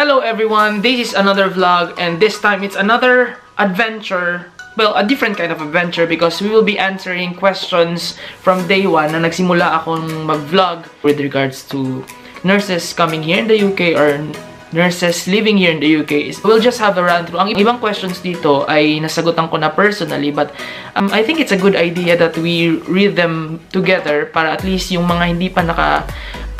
Hello everyone, this is another vlog and this time it's another adventure well, a different kind of adventure because we will be answering questions from day one na nagsimula akong mag-vlog with regards to nurses coming here in the UK or nurses living here in the UK. We'll just have a run through. Ang ibang questions dito ay nasagutan ko na personally but um, I think it's a good idea that we read them together para at least yung mga hindi pa naka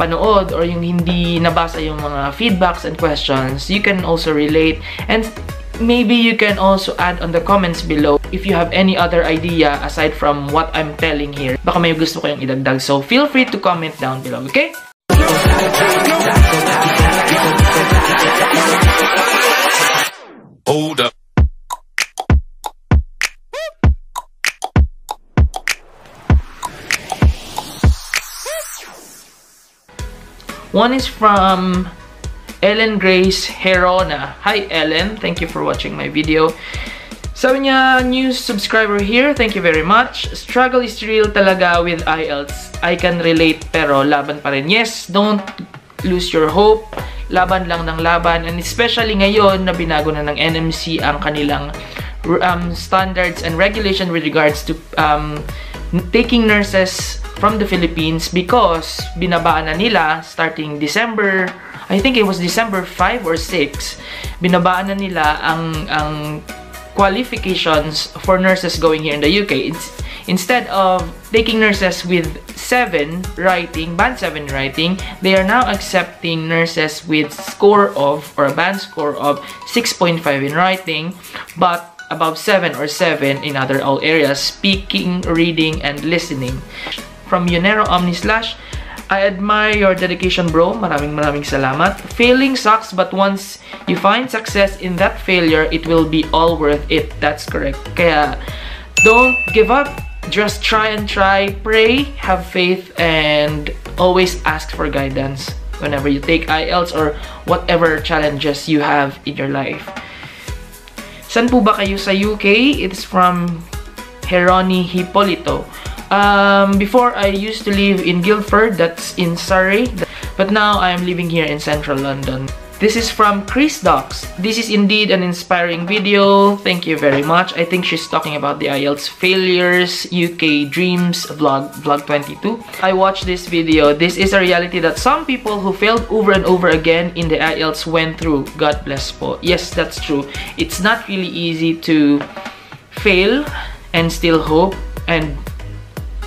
panood or yung hindi nabasa yung mga feedbacks and questions, you can also relate and maybe you can also add on the comments below if you have any other idea aside from what I'm telling here. Baka may gusto kayong idagdag. So, feel free to comment down below, okay? Hold up. One is from Ellen Grace Herona. Hi Ellen, thank you for watching my video. Sabi niya, new subscriber here, thank you very much. Struggle is real talaga with IELTS. I can relate pero laban pa rin. Yes, don't lose your hope. Laban lang ng laban. And especially ngayon na binago na ng NMC ang kanilang um, standards and regulation with regards to um, taking nurses from the Philippines because binabaan na nila starting December I think it was December 5 or 6 binabaan na nila ang ang qualifications for nurses going here in the UK it's instead of taking nurses with 7 writing band 7 writing they are now accepting nurses with score of or a band score of 6.5 in writing but above 7 or 7 in other all areas, speaking, reading, and listening. From Yonero Omni Slash, I admire your dedication bro. Maraming maraming salamat. Failing sucks but once you find success in that failure, it will be all worth it. That's correct. Kaya don't give up. Just try and try. Pray, have faith, and always ask for guidance whenever you take IELTS or whatever challenges you have in your life. San po ba kayo sa UK? It's from Heroni Hipolito. Um, before, I used to live in Guildford, that's in Surrey. But now, I am living here in central London. This is from Chris Docs. This is indeed an inspiring video. Thank you very much. I think she's talking about the IELTS failures, UK dreams, vlog, vlog 22. I watched this video. This is a reality that some people who failed over and over again in the IELTS went through. God bless po. Yes, that's true. It's not really easy to fail and still hope. And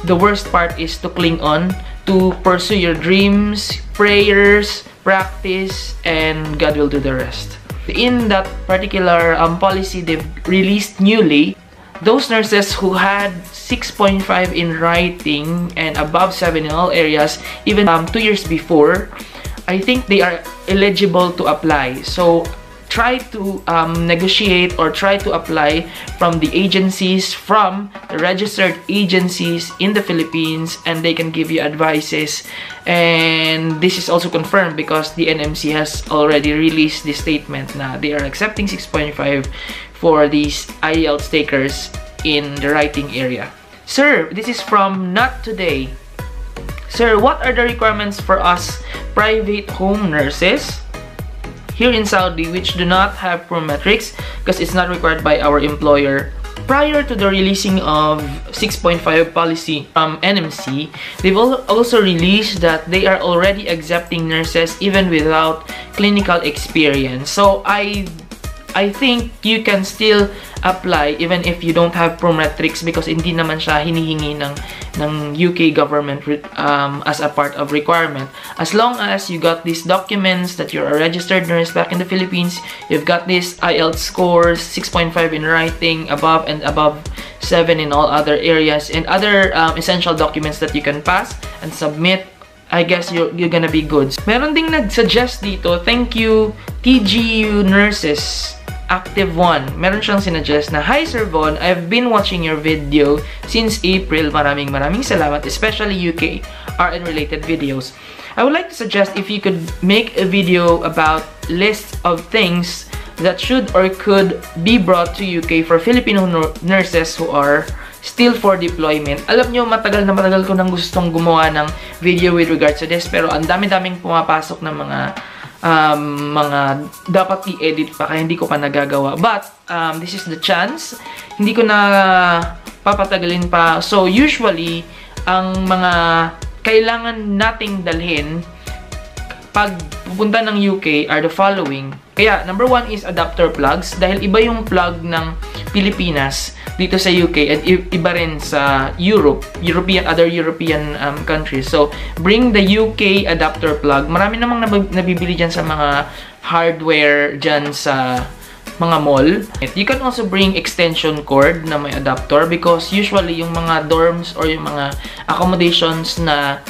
the worst part is to cling on, to pursue your dreams, prayers, practice, and God will do the rest. In that particular um, policy they've released newly, those nurses who had 6.5 in writing and above 7 in all areas, even um, two years before, I think they are eligible to apply. So try to um, negotiate or try to apply from the agencies, from the registered agencies in the Philippines and they can give you advices. And this is also confirmed because the NMC has already released the statement na they are accepting 6.5 for these IELTS takers in the writing area. Sir, this is from Not Today. Sir, what are the requirements for us private home nurses? Here in Saudi which do not have prometrics because it's not required by our employer. Prior to the releasing of 6.5 policy from NMC, they've also released that they are already accepting nurses even without clinical experience. So I I think you can still apply even if you don't have prometrics because hindi naman siya hinihingi ng, ng UK government um, as a part of requirement. As long as you got these documents that you're a registered nurse back in the Philippines, you've got these IELTS scores, 6.5 in writing, above and above 7 in all other areas, and other um, essential documents that you can pass and submit I guess you're, you're gonna be good. Meron ding nag-suggest dito, thank you TGU Nurses Active 1. Meron siyang sinuggest na, Hi Sir Von, I've been watching your video since April. Maraming maraming salamat, especially UK RN related videos. I would like to suggest if you could make a video about list of things that should or could be brought to UK for Filipino nurses who are still for deployment. Alam nyo, matagal na matagal ko nang gustong gumawa ng video with regards to this pero ang dami-daming pumapasok ng mga um, mga dapat i-edit pa kaya hindi ko pa nagagawa. But, um, this is the chance. Hindi ko na papatagalin pa. So, usually, ang mga kailangan nating dalhin pag pupunta ng UK are the following. Kaya, number one is adapter plugs. Dahil iba yung plug ng Pilipinas dito sa UK at iba rin sa Europe, European, other European um, countries. So, bring the UK adapter plug. Marami namang nabibili dyan sa mga hardware dyan sa mga mall. You can also bring extension cord na may adapter because usually yung mga dorms or yung mga accommodations na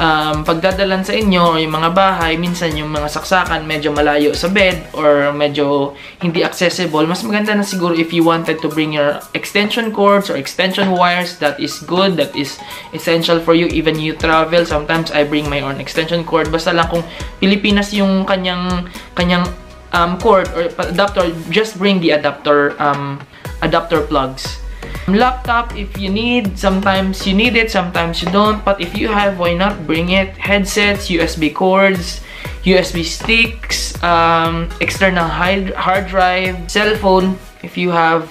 um, pagdadalan sa inyo yung mga bahay, minsan yung mga saksakan medyo malayo sa bed or medyo hindi accessible, mas maganda na siguro if you wanted to bring your extension cords or extension wires, that is good, that is essential for you even you travel. Sometimes I bring my own extension cord. Basta lang kung Pilipinas yung kanyang kanyang um, cord or adapter, just bring the adapter um, adapter plugs. Laptop, if you need, sometimes you need it, sometimes you don't. But if you have, why not bring it? Headsets, USB cords, USB sticks, um, external hard drive, cell phone, if you have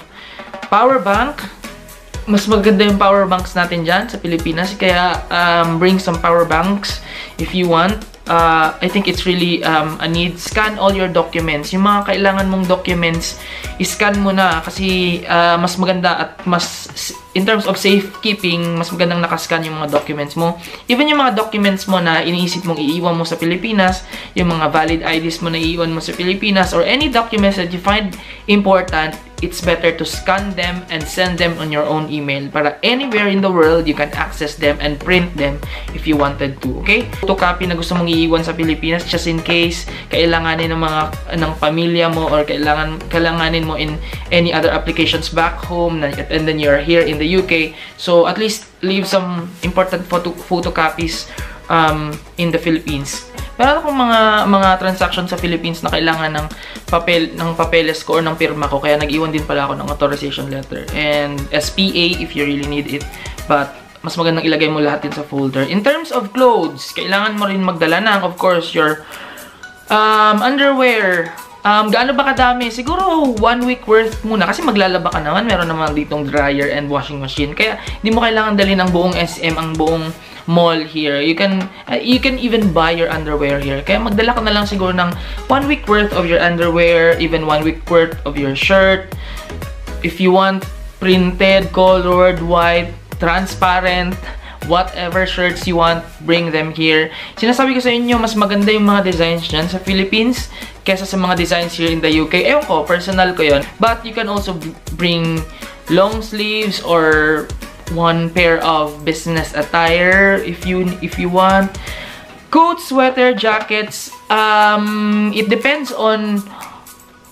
power bank, mas maganda yung power banks natin dyan sa Pilipinas. Kaya um, bring some power banks if you want uh, I think it's really um, a need. Scan all your documents. Yung mga kailangan mong documents, scan mo na kasi uh, mas maganda at mas in terms of safekeeping, mas magandang nakascan yung mga documents mo. Even yung mga documents mo na iniisip mong iiwan mo sa Pilipinas, yung mga valid IDs mo na iiwan mo sa Pilipinas, or any documents that you find important, it's better to scan them and send them on your own email para anywhere in the world you can access them and print them if you wanted to, okay? Photocopy na gusto mong iiwan sa Pilipinas just in case kailanganin ng mga ng pamilya mo or kailangan kailanganin mo in any other applications back home and then you're here in the UK. So at least leave some important photo photocopies um, in the Philippines Meron akong mga mga transaction sa Philippines na kailangan ng papel ng papeles ko or ng pirma ko kaya nag-iwan din pala ako ng authorization letter and SPA if you really need it. But mas magandang ilagay mo lahat din sa folder. In terms of clothes, kailangan mo rin magdala ng of course your um, underwear, Um, gaano ba kadami? Siguro one week worth muna kasi maglalaba ka naman. Meron naman ditong dryer and washing machine. Kaya hindi mo kailangan dalhin ang buong SM, ang buong mall here. You can uh, you can even buy your underwear here. Kaya magdala ka na lang siguro ng one week worth of your underwear, even one week worth of your shirt. If you want printed, colored, white, transparent, whatever shirts you want, bring them here. Sinasabi ko sa inyo, mas maganda yung mga designs dyan sa Philippines kesa sa mga designs here in the UK. Ewan ko, personal ko yon But you can also bring long sleeves or one pair of business attire if you if you want. Coats sweater jackets. Um it depends on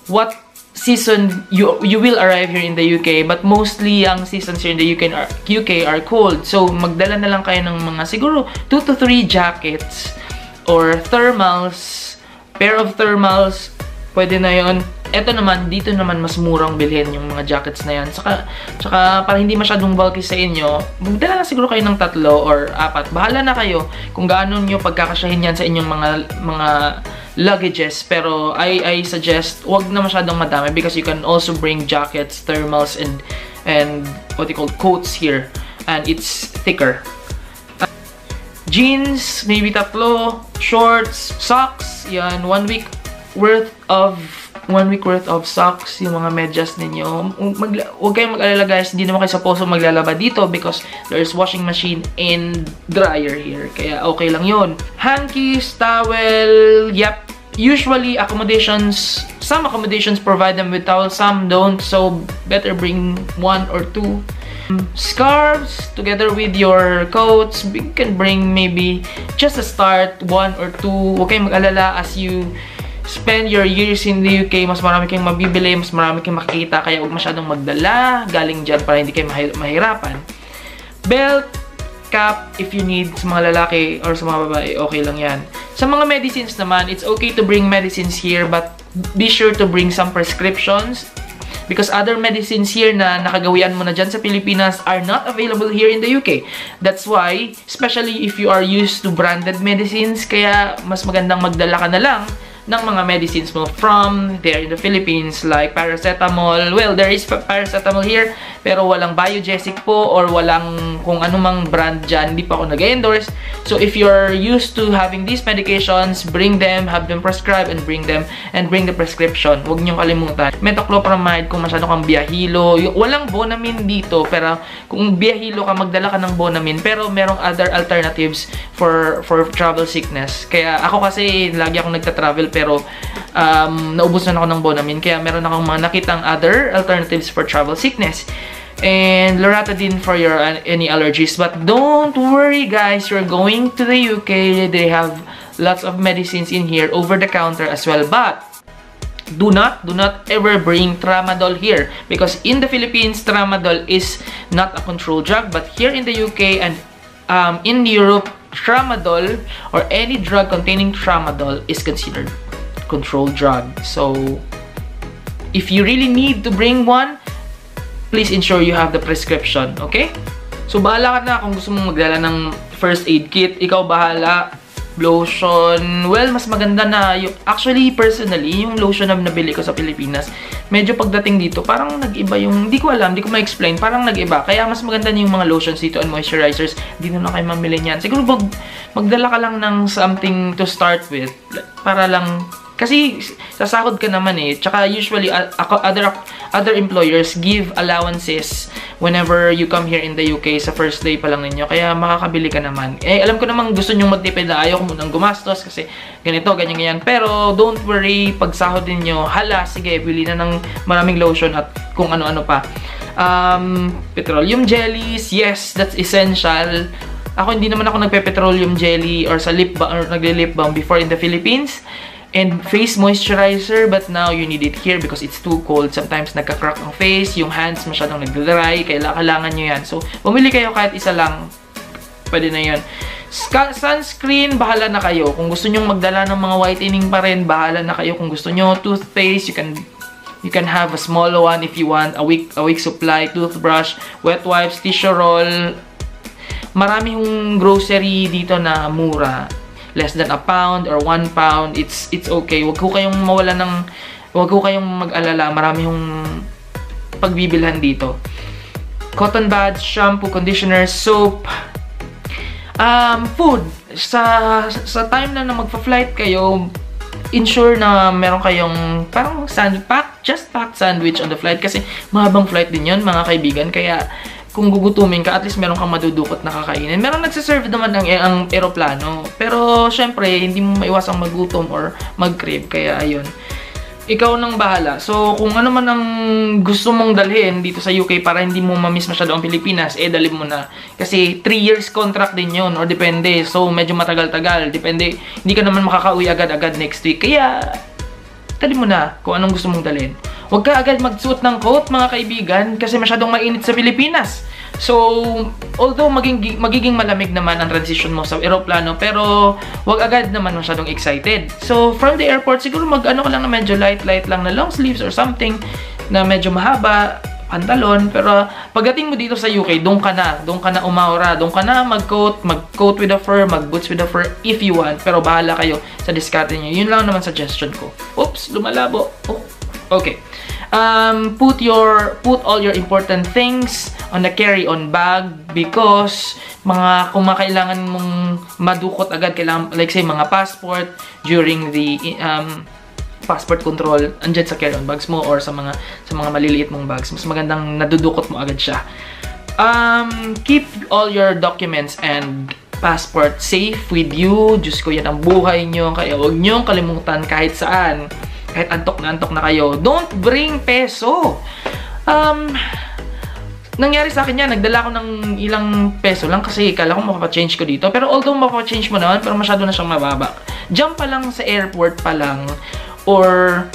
what season you you will arrive here in the UK but mostly ang seasons here in the UK are, UK are cold. So magdala na lang kayo ng mga siguro 2 to 3 jackets or thermals. Pair of thermals pwede na yon Ito naman, dito naman mas murang bilhin yung mga jackets na yan. Saka, saka para hindi masyadong bulky sa inyo, magdala na siguro kayo ng tatlo or apat. Bahala na kayo kung gaano nyo pagkakasyahin yan sa inyong mga mga luggages. Pero I, I suggest, wag na masyadong madami because you can also bring jackets, thermals, and and what you call coats here. And it's thicker. jeans, maybe tatlo, shorts, socks, yan, one week worth of one week worth of socks, yung mga medyas ninyo. Mag, huwag kayong mag-alala guys, hindi naman kayo sa maglalaba dito because there's washing machine and dryer here. Kaya okay lang yon Hankies, towel, yep. Usually, accommodations, some accommodations provide them with towel, some don't. So, better bring one or two. Scarves, together with your coats, you can bring maybe just a start, one or two. Huwag kayong mag-alala as you spend your years in the UK, mas marami kayong mabibili, mas marami kayong makikita, kaya huwag masyadong magdala galing dyan para hindi kayo mahirapan. Belt, cap, if you need sa mga lalaki or sa mga babae, okay lang yan. Sa mga medicines naman, it's okay to bring medicines here, but be sure to bring some prescriptions because other medicines here na nakagawian mo na dyan sa Pilipinas are not available here in the UK. That's why, especially if you are used to branded medicines, kaya mas magandang magdala ka na lang ng mga medicines mo from there in the Philippines like paracetamol. Well, there is paracetamol here pero walang biogesic po or walang kung anumang brand dyan. Hindi pa ako nag-endorse. So, if you're used to having these medications, bring them, have them prescribed and bring them and bring the prescription. Huwag niyong kalimutan. Metoclopramide kung masyado kang biyahilo. Walang Bonamine dito pero kung biyahilo ka, magdala ka ng Bonamine pero merong other alternatives for for travel sickness. Kaya ako kasi lagi akong nagta-travel pero um, ako ng Bonamine. Kaya meron akong mga nakitang other alternatives for travel sickness. And Loratadine for your uh, any allergies. But don't worry guys, you're going to the UK. They have lots of medicines in here over the counter as well. But do not, do not ever bring tramadol here. Because in the Philippines, tramadol is not a controlled drug. But here in the UK and um, in Europe, tramadol or any drug containing tramadol is considered controlled drug. So, if you really need to bring one, please ensure you have the prescription, okay? So, bahala ka na kung gusto mong magdala ng first aid kit. Ikaw bahala. Lotion. Well, mas maganda na yung... Actually, personally, yung lotion na nabili ko sa Pilipinas, medyo pagdating dito, parang nag-iba yung... Hindi ko alam, hindi ko ma-explain. Parang nag-iba. Kaya mas maganda na yung mga lotions dito and moisturizers. Hindi na na kayo mamili niyan. Siguro mag, magdala ka lang ng something to start with. Para lang kasi sasahod ka naman eh. Tsaka usually other other employers give allowances whenever you come here in the UK sa first day pa lang ninyo. Kaya makakabili ka naman. Eh alam ko naman gusto niyo magtipid na ayaw ko munang gumastos kasi ganito, ganyan ganyan. Pero don't worry, pag sahod niyo, hala sige, bili na ng maraming lotion at kung ano-ano pa. Um, petroleum jellies, yes, that's essential. Ako hindi naman ako nagpe-petroleum jelly or sa lip balm or nagle-lip balm before in the Philippines and face moisturizer but now you need it here because it's too cold. Sometimes nagka-crack ang face, yung hands masyadong nagdadry, kailangan, kailangan nyo yan. So, bumili kayo kahit isa lang, pwede na yun. Sunscreen, bahala na kayo. Kung gusto nyo magdala ng mga whitening pa rin, bahala na kayo. Kung gusto nyo toothpaste, you can you can have a small one if you want, a week, a week supply, toothbrush, wet wipes, tissue roll. Marami yung grocery dito na mura less than a pound or one pound, it's it's okay. Wag ko kayong mawala ng wag ko kayong mag-alala. Marami yung pagbibilhan dito. Cotton buds, shampoo, conditioner, soap, um, food. Sa, sa time na na magfa-flight kayo, ensure na meron kayong parang sand pack, just packed sandwich on the flight kasi mahabang flight din yon mga kaibigan. Kaya kung gugutumin ka, at least meron kang madudukot na kakainin. Meron nagsiserve naman ng ang aeroplano. Pero, syempre, hindi mo maiwasang magutom or mag-crave. Kaya, ayun. Ikaw nang bahala. So, kung ano man ang gusto mong dalhin dito sa UK para hindi mo mamiss masyado ang Pilipinas, eh, dalhin mo na. Kasi, 3 years contract din yon or depende. So, medyo matagal-tagal. Depende. Hindi ka naman makakauwi agad-agad next week. Kaya, dalhin mo na kung anong gusto mong dalhin. Huwag ka agad magsuot ng coat, mga kaibigan, kasi masyadong mainit sa Pilipinas. So, although maging, magiging malamig naman ang transition mo sa aeroplano, pero wag agad naman masyadong excited. So, from the airport, siguro mag-ano ka lang na medyo light-light lang na long sleeves or something na medyo mahaba, pantalon. Pero pagdating mo dito sa UK, doon ka na. Doon ka na umaura. Doon ka na mag-coat, mag-coat with a fur, mag-boots with a fur if you want. Pero bahala kayo sa discarte niyo. Yun lang naman suggestion ko. Oops, lumalabo. Oh. Okay. Um, put your put all your important things on the carry-on bag because mga kung makailangan mong madukot agad kailangan like say mga passport during the um, passport control andyan sa carry-on bags mo or sa mga sa mga maliliit mong bags. Mas magandang nadudukot mo agad siya. Um, keep all your documents and passport safe with you. Diyos ko yan ang buhay nyo. Kaya huwag nyo kalimutan kahit saan. Kahit antok na antok na kayo, don't bring peso. Um, nangyari sa akin yan, nagdala ko ng ilang peso lang kasi kala ko mapapa-change ko dito. Pero although mapapa-change mo naman, pero masyado na siyang mababa. Jump pa lang sa airport pa lang or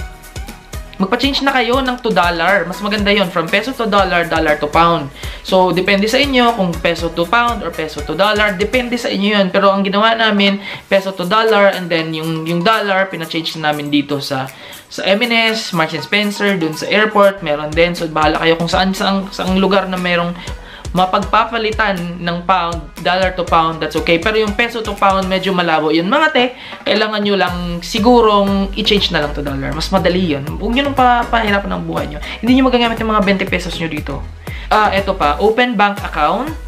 magpa-change na kayo ng to dollar. Mas maganda yon from peso to dollar, dollar to pound. So, depende sa inyo kung peso to pound or peso to dollar. Depende sa inyo yun. Pero ang ginawa namin, peso to dollar and then yung, yung dollar, pina-change na namin dito sa sa M&S, Marks Spencer, dun sa airport, meron din. So, bahala kayo kung saan, saan, saang lugar na merong mapagpapalitan ng pound, dollar to pound, that's okay. Pero yung peso to pound, medyo malabo yun. Mga te, kailangan nyo lang sigurong i-change na lang to dollar. Mas madali yun. Huwag nyo nang papahirapan ng buhay nyo. Hindi nyo magagamit yung mga 20 pesos nyo dito. Ah, uh, eto pa, open bank account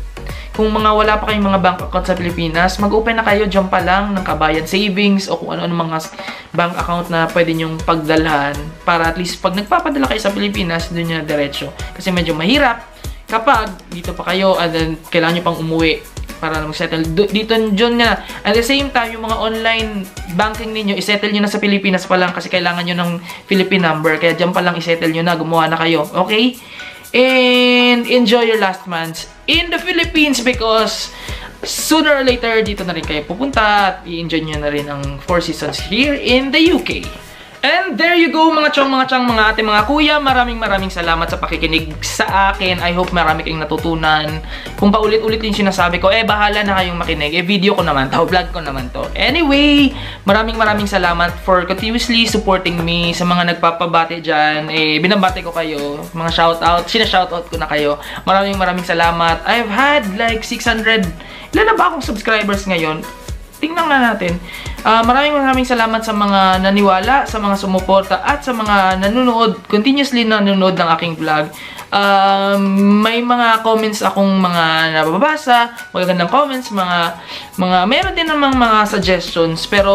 kung mga wala pa kayong mga bank account sa Pilipinas, mag-open na kayo dyan pa lang ng kabayan savings o kung ano-ano mga bank account na pwede nyong pagdalhan para at least pag nagpapadala kayo sa Pilipinas, doon nyo diretso. Kasi medyo mahirap kapag dito pa kayo and then kailangan nyo pang umuwi para mag-settle. Dito dyan nga. At the same time, yung mga online banking ninyo, isettle nyo na sa Pilipinas pa lang kasi kailangan nyo ng Philippine number. Kaya dyan pa lang isettle nyo na, gumawa na kayo. Okay? And enjoy your last months in the Philippines because sooner or later dito na rin kayo pupunta at i-enjoy nyo na rin ang Four Seasons here in the UK. And there you go mga chong, mga chang, mga ate, mga kuya. Maraming maraming salamat sa pakikinig sa akin. I hope marami kayong natutunan. Kung paulit-ulit yung sinasabi ko, eh bahala na kayong makinig. Eh video ko naman to, vlog ko naman to. Anyway, maraming maraming salamat for continuously supporting me sa mga nagpapabate dyan. Eh, binabate ko kayo. Mga shoutout, sina-shoutout ko na kayo. Maraming maraming salamat. I've had like 600, ilan na ba akong subscribers ngayon? tingnan na natin. Uh, maraming maraming salamat sa mga naniwala, sa mga sumuporta, at sa mga nanonood, continuously nanonood ng aking vlog. Uh, may mga comments akong mga nababasa, magagandang comments, mga, mga, meron din namang mga suggestions, pero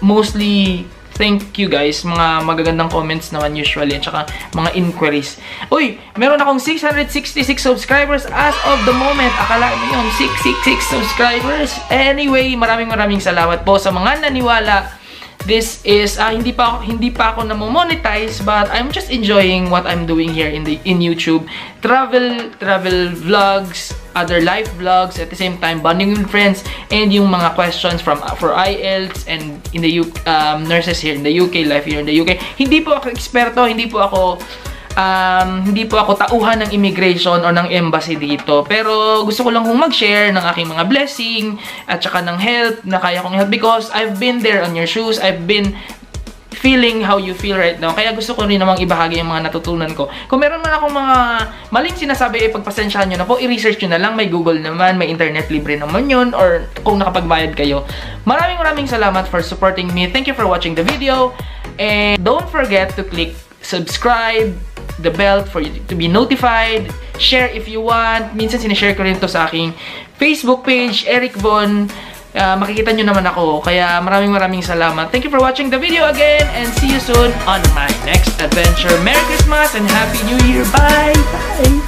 mostly Thank you guys. Mga magagandang comments naman usually at saka mga inquiries. Uy, meron akong 666 subscribers as of the moment. Akala niyo yun, 666 subscribers. Anyway, maraming maraming salamat po sa mga naniwala this is uh, hindi pa hindi pa ako na monetize but I'm just enjoying what I'm doing here in the in YouTube. Travel travel vlogs other life vlogs at the same time bonding with friends and yung mga questions from uh, for IELTS and in the UK, um, nurses here in the UK life here in the UK hindi po ako eksperto hindi po ako um, hindi po ako tauhan ng immigration or ng embassy dito. Pero gusto ko lang kung mag-share ng aking mga blessing at saka ng help na kaya kong help because I've been there on your shoes. I've been feeling how you feel right now. Kaya gusto ko rin namang ibahagi yung mga natutunan ko. Kung meron man akong mga maling sinasabi, eh, pagpasensyahan nyo na po, i-research nyo na lang. May Google naman, may internet libre naman yun, or kung nakapagbayad kayo. Maraming maraming salamat for supporting me. Thank you for watching the video. And don't forget to click subscribe, the bell for you to be notified. Share if you want. Minsan sinishare ko rin to sa aking Facebook page, Eric Von. Uh, makikita nyo naman ako. Kaya maraming maraming salamat. Thank you for watching the video again and see you soon on my next adventure. Merry Christmas and Happy New Year. Bye! Bye!